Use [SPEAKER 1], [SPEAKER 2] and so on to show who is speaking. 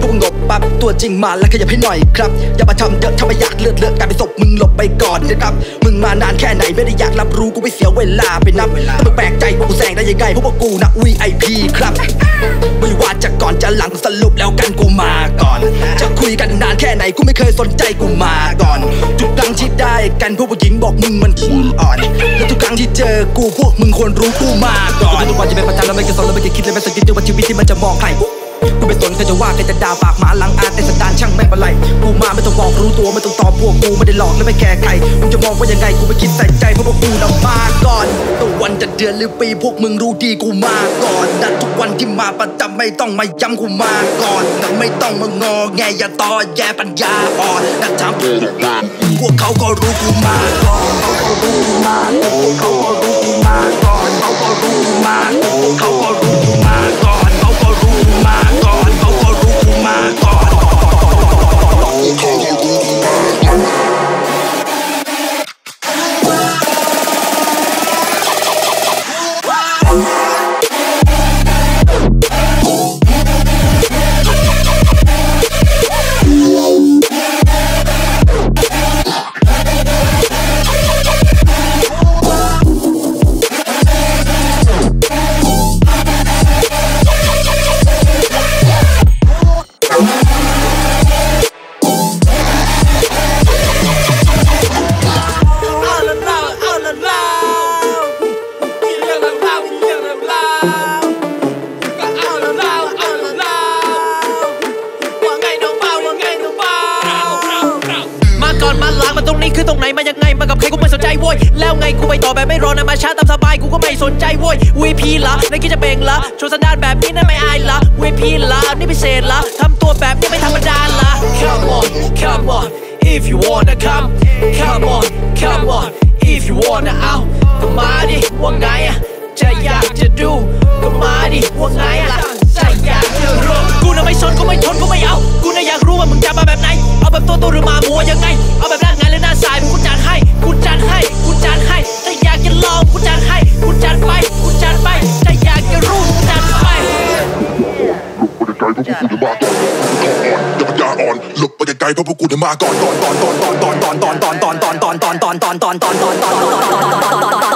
[SPEAKER 1] พวกงบปั๊บตัวจริงมาแล้วขยับให้หน่อยครับ อย่ามาทำเยอะทำไม่อยากเลือดเลือดกลายเป็นศพมึงหลบไปก่อนนะครับ มึงมานานแค่ไหนไม่ได้อยากรับรู้กูไม่เสียเวลาไปนับถ้ามึงแปลกใจว่ากูแซงได้ยังไงพราะว่ากูนะ VIP ครับ ไม่ว่าจะก่อนจะหลังสรุปแล้วกันกูมาก่อน จะคุยกันนานแค่ไหนกูไม่เคยสนใจกูมาก่อน จุดดังที่ได้กันพวกผู้หญิงบอกมึงมันคุนอ่อน และทุกครั้งที่เจอกูพวกมึงควรรู้กูมาก่อนทุกวันจะเป็นประจำแล้วไม่เคยสนแล้วไม่เคยคิดเลยแม้สักนิดเดียวว่าชีวิตที่มันจะมองใคร จนถ้จะว่าก็นแต่าปากหมาลังอาแต่สตานช่างแม่ป็นไรกูมาไม่ต้องบอกรู้ตัวไม่ต้องตอบพวกกูไม่ได้หลอกและไม่แคร์ใครมึงจะมองว่ายังไงกูไม่คิดใส่ใจเพราะพวกกูนะมาก่อนตัววันจะเดือนหรือปีพวกมึงรู้ดีกูมาก่อนดัดทุกวันที่มาประจำไม่ต้องมาย้ำกูมาก่อนแต่ไม่ต้องมางอแงอย่าตอแยปัญญาอ่อนนัดถามพวกเขาก็รู้กูมาก่อนเขาก็รู้มากเขา
[SPEAKER 2] ตรงนี้คือตรงไหนมายังไงมากับใครกูไม่สนใจโว้ยแล้วไงกูไปต่อแบบไม่รอนะมาช้าตามสบายกูก็ไม่สนใจโว้ยวีพีละนั่นคิดจะเบ่งละโชว์สันดานแบบนี้นั่นไม่อายละวีพีละนี่พิเศษละทำตัวแบบนี้ไม่ธรรมดาละ Come on come on if you wanna come Come on come on if you wanna out มาดิว่าไงอะจะอยากจะดูก็มาดิว่าไงล่ะจะอยาก เพราะพวกคุณจะบ้าก่อนทองอ่
[SPEAKER 3] อนอย่าปัญาอ่อนหลบไปไกลๆเพราะพวกคุณจะมาก่อนตอนตอนตอนตอนตอนตอนตอนตอนตอนตอนตอนตอนตอนตอนตอนตอนตอนตอนตอน